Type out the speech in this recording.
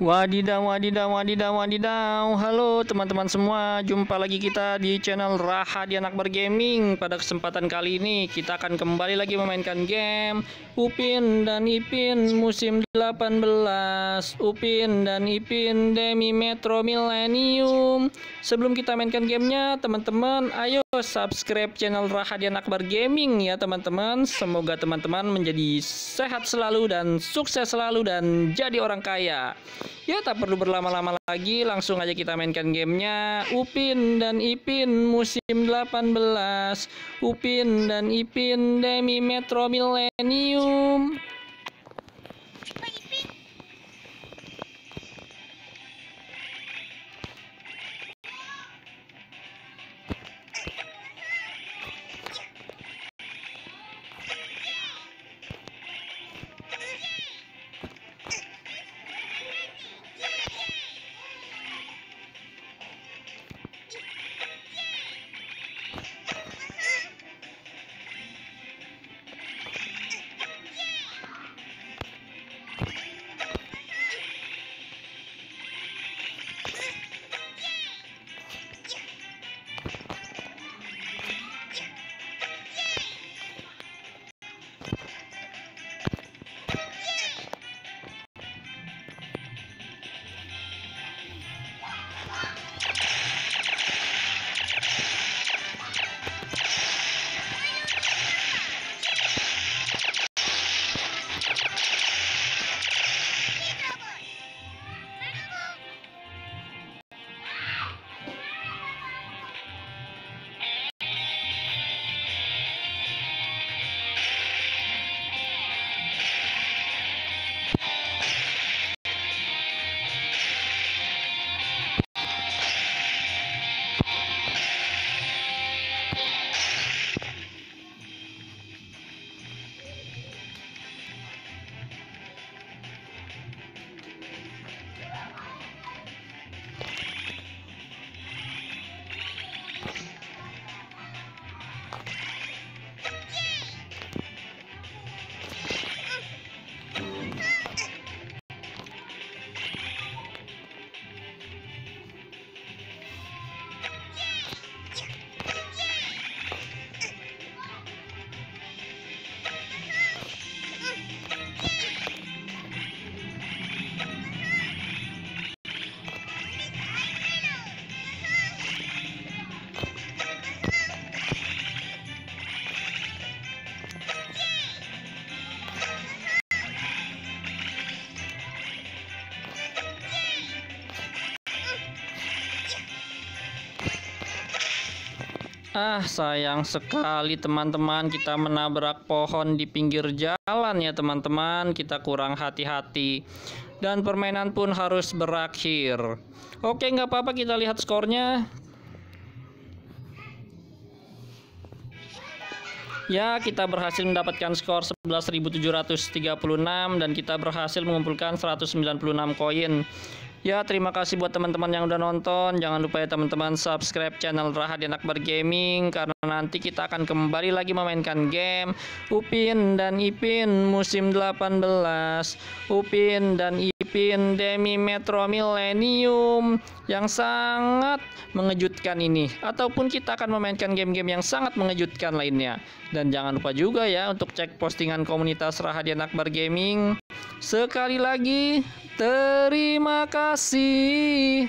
Wadidaw, wadidaw, wadidaw, wadidaw. Halo teman-teman semua. Jumpa lagi kita di channel Rahadian Akbar Gaming Pada kesempatan kali ini Kita akan kembali lagi memainkan game Upin dan Ipin musim 18 Upin dan Ipin Demi Metro Millennium. Sebelum kita mainkan gamenya Teman-teman ayo subscribe channel Rahadian Akbar Gaming ya teman-teman. Semoga teman-teman menjadi sehat selalu dan sukses selalu dan jadi orang kaya Ya tak perlu berlama-lama lagi. Langsung aja kita mainkan gamenya. Upin dan Ipin musim 18 Upin dan Ipin Demi Metro Millennium Ah, sayang sekali teman-teman kita menabrak pohon di pinggir jalan ya teman-teman. Kita kurang hati-hati. Dan permainan pun harus berakhir. Oke, nggak apa-apa kita lihat skornya. Ya, kita berhasil mendapatkan skor 11.736 dan kita berhasil mengumpulkan 196 koin. Ya, terima kasih buat teman-teman yang udah nonton. Jangan lupa ya teman-teman subscribe channel Rahadian Akbar Gaming karena nanti kita akan kembali lagi memainkan game Upin dan Ipin musim 18. Upin dan Ipin Demi Metro Millennium yang sangat mengejutkan ini ataupun kita akan memainkan game-game yang sangat mengejutkan lainnya. Dan jangan lupa juga ya untuk cek postingan komunitas Rahadian Akbar Gaming. Sekali lagi, terima kasih.